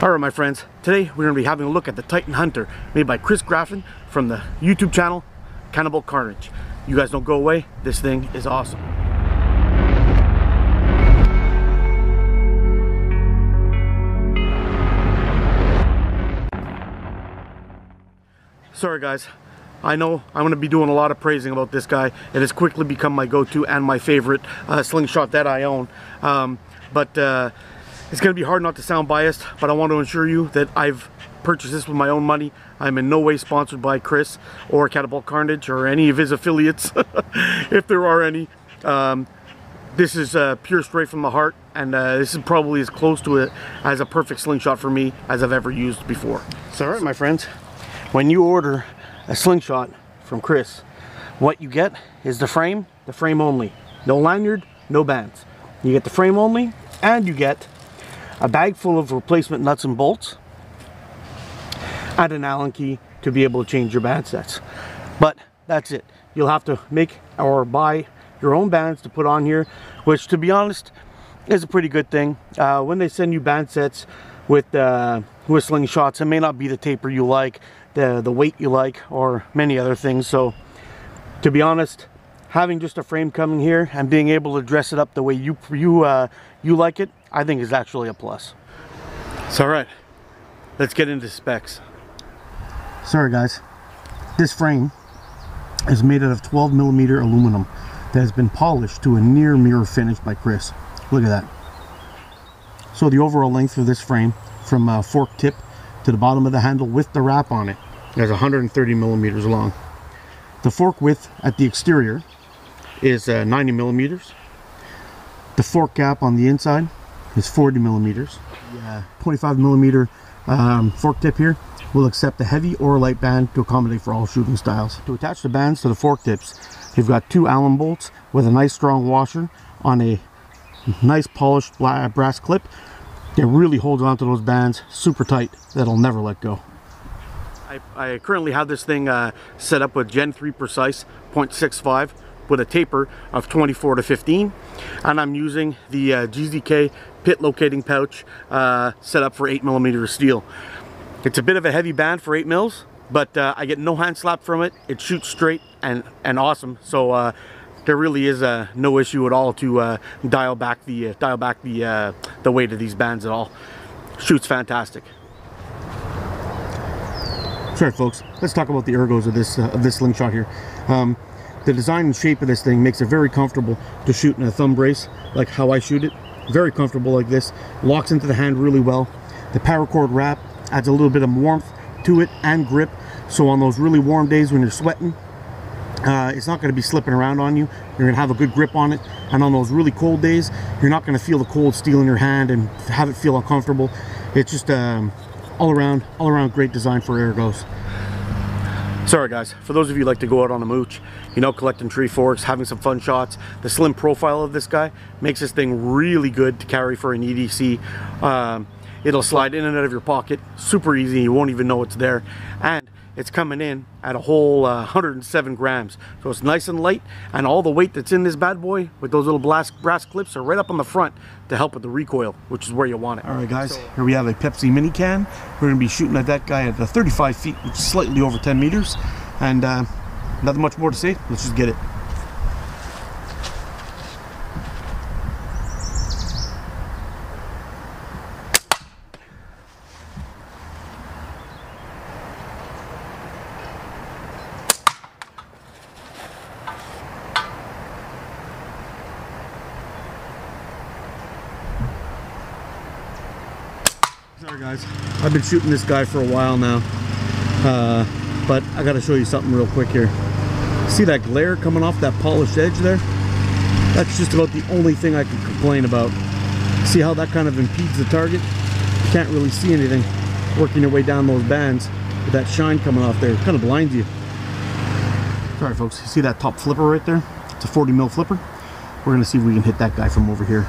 All right, my friends, today we're going to be having a look at the Titan Hunter made by Chris Graffin from the YouTube channel Catapult Carnage. You guys don't go away. This thing is awesome. Sorry guys, I know I'm going to be doing a lot of praising about this guy. It has quickly become my go-to and my favorite uh, slingshot that I own. Um, but uh, it's going to be hard not to sound biased, but I want to assure you that I've purchased this with my own money. I'm in no way sponsored by Chris or Catapult Carnage or any of his affiliates, if there are any. Um, this is uh, pure straight from the heart, and uh, this is probably as close to it as a perfect slingshot for me as I've ever used before. So, all right, my friends, when you order a slingshot from Chris, what you get is the frame, the frame only. No lanyard, no bands. You get the frame only, and you get a bag full of replacement nuts and bolts, and an Allen key to be able to change your band sets. But that's it. You'll have to make or buy your own bands to put on here, which to be honest, is a pretty good thing. Uh, when they send you band sets with uh, whistling shots, it may not be the taper you like, the, the weight you like, or many other things. So to be honest, having just a frame coming here and being able to dress it up the way you you uh, you like it, I think is actually a plus. So all right, let's get into specs. Sorry guys, this frame is made out of 12 millimeter aluminum that has been polished to a near mirror finish by Chris. Look at that. So the overall length of this frame from uh, fork tip to the bottom of the handle with the wrap on it is 130 millimeters long. The fork width at the exterior is uh, 90 millimeters. The fork gap on the inside is 40 millimeters. Yeah, 25 millimeter um, fork tip here will accept a heavy or light band to accommodate for all shooting styles. To attach the bands to the fork tips, you've got two Allen bolts with a nice strong washer on a nice polished brass clip. It really holds onto those bands super tight. That'll never let go. I, I currently have this thing uh, set up with Gen 3 Precise 0.65 with a taper of 24 to 15 and I'm using the uh, GZK pit locating pouch uh, set up for 8 millimeter steel. It's a bit of a heavy band for 8 mils but uh, I get no hand slap from it. It shoots straight and, and awesome so uh, there really is uh, no issue at all to uh, dial back the dial back the the weight of these bands at all. Shoots fantastic. Sorry folks, let's talk about the ergos of this of this slingshot here. Um, the design and shape of this thing makes it very comfortable to shoot in a thumb brace, like how I shoot it. Very comfortable like this. Locks into the hand really well. The paracord wrap adds a little bit of warmth to it and grip. So on those really warm days when you're sweating, uh, it's not going to be slipping around on you. You're going to have a good grip on it. And on those really cold days, you're not going to feel the cold steel in your hand and have it feel uncomfortable. It's just um, all around, all around great design for ergos. Sorry guys, for those of you like to go out on a mooch, you know, collecting tree forks, having some fun shots, the slim profile of this guy makes this thing really good to carry for an EDC. Um, it'll slide in and out of your pocket, super easy, you won't even know it's there. And it's coming in at a whole uh, 107 grams. So it's nice and light, and all the weight that's in this bad boy with those little brass, brass clips are right up on the front to help with the recoil, which is where you want it. All right, guys, so, here we have a Pepsi mini can. We're gonna be shooting at that guy at 35 feet, which is slightly over 10 meters. And uh, nothing much more to say, let's just get it. Sorry guys, I've been shooting this guy for a while now, uh, but I gotta show you something real quick here. See that glare coming off that polished edge there? That's just about the only thing I can complain about. See how that kind of impedes the target? You can't really see anything working your way down those bands with that shine coming off there. It kind of blinds you. Sorry folks, you see that top flipper right there? It's a 40 mil flipper. We're gonna see if we can hit that guy from over here.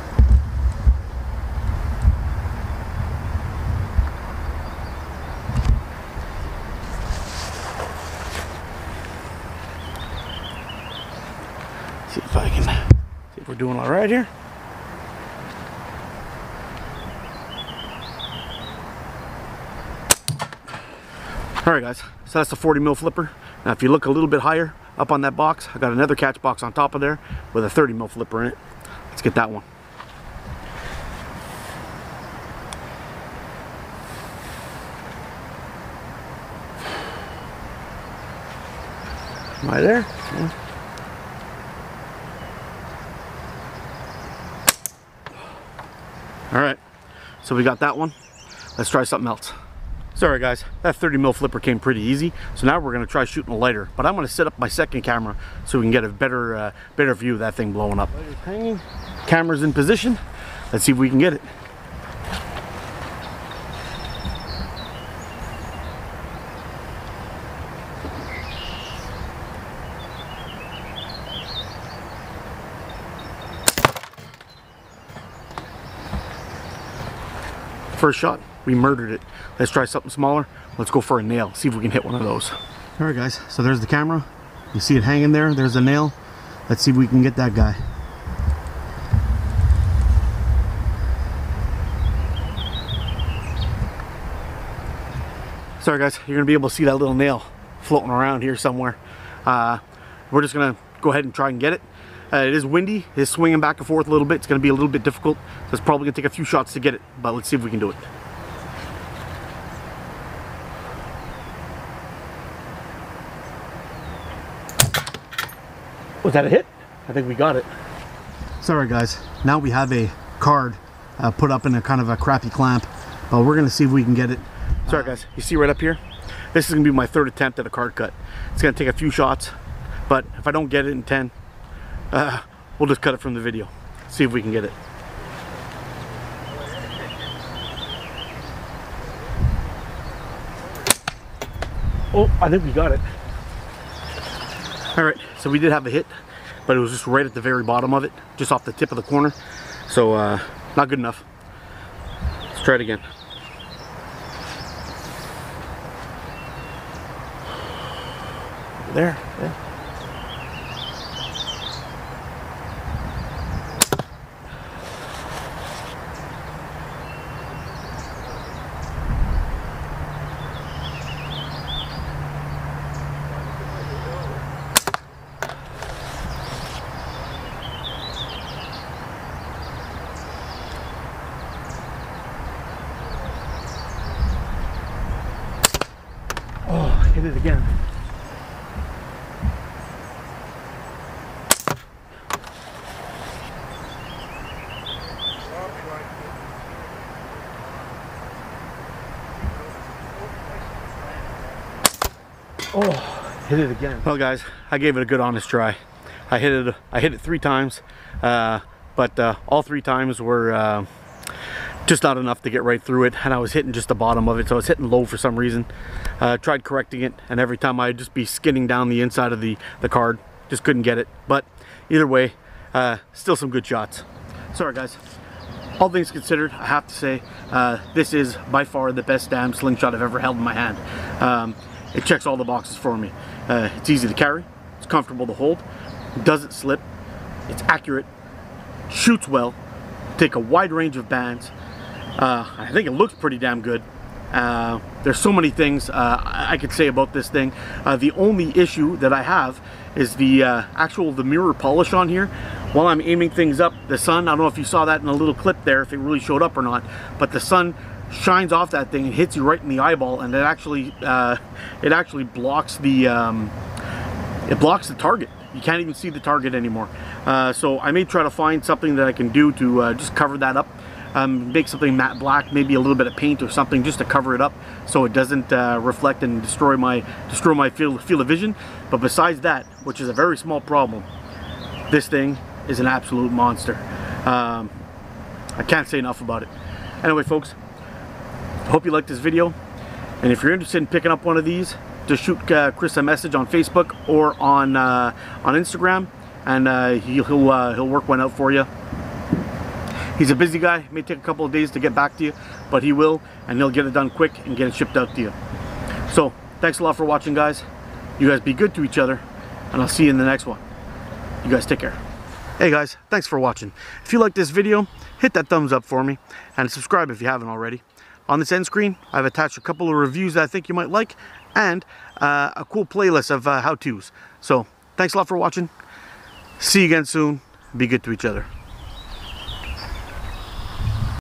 See if I can see if we're doing all right here. All right, guys, so that's the 40 mil flipper. Now, if you look a little bit higher up on that box, I got another catch box on top of there with a 30 mil flipper in it. Let's get that one. Am I there? Yeah. All right, so we got that one. Let's try something else. Sorry guys, that 30 mil flipper came pretty easy. So now we're gonna try shooting a lighter, but I'm gonna set up my second camera so we can get a better, uh, better view of that thing blowing up. Lighter's hanging, camera's in position. Let's see if we can get it. First shot, we murdered it. Let's try something smaller. Let's go for a nail, see if we can hit one of those. All right guys, so there's the camera. You see it hanging there, there's a nail. Let's see if we can get that guy. Sorry guys, you're gonna be able to see that little nail floating around here somewhere. Uh, we're just gonna go ahead and try and get it. Uh, it is windy, it's swinging back and forth a little bit. It's gonna be a little bit difficult. So it's probably gonna take a few shots to get it, but let's see if we can do it. Was that a hit? I think we got it. Sorry guys, now we have a card uh, put up in a kind of a crappy clamp, but we're gonna see if we can get it. Sorry guys, you see right up here? This is gonna be my third attempt at a card cut. It's gonna take a few shots, but if I don't get it in 10, uh, we'll just cut it from the video. See if we can get it. Oh, I think we got it. All right, so we did have a hit, but it was just right at the very bottom of it, just off the tip of the corner. So, uh, not good enough. Let's try it again. There, there. Oh, hit it again. Oh, hit it again. Well, guys, I gave it a good honest try. I hit it. I hit it three times, uh, but uh, all three times were uh, just not enough to get right through it, and I was hitting just the bottom of it, so I was hitting low for some reason. Uh, tried correcting it, and every time I'd just be skinning down the inside of the the card, just couldn't get it. But either way, uh, still some good shots. Sorry, guys. All things considered, I have to say, uh, this is by far the best damn slingshot I've ever held in my hand. Um, it checks all the boxes for me. Uh, it's easy to carry, it's comfortable to hold, doesn't slip, it's accurate, shoots well, take a wide range of bands. Uh, I think it looks pretty damn good. Uh, there's so many things uh, I could say about this thing. Uh, the only issue that I have is the uh, actual the mirror polish on here. While I'm aiming things up, the sun, I don't know if you saw that in a little clip there, if it really showed up or not, but the sun shines off that thing and hits you right in the eyeball and it actually uh, it actually blocks the um, it blocks the target you can't even see the target anymore so I may try to find something that I can do to just cover that up um, make something matte black maybe a little bit of paint or something just to cover it up so it doesn't uh, reflect and destroy my destroy my field, field of vision but besides that which is a very small problem this thing is an absolute monster um, I can't say enough about it anyway folks hope you liked this video. And if you're interested in picking up one of these, just shoot uh, Chris a message on Facebook or on uh, on Instagram, and uh, he'll he'll, uh, he'll work one out for you. He's a busy guy. It may take a couple of days to get back to you, but he will, and he'll get it done quick and get it shipped out to you. So thanks a lot for watching, guys. You guys be good to each other, and I'll see you in the next one. You guys take care. Hey guys, thanks for watching. If you like this video, hit that thumbs up for me, and subscribe if you haven't already. on this end screen, I've attached a couple of reviews that I think you might like and uh, a cool playlist of uh, how-tos. So thanks a lot for watching. See you again soon. Be good to each other.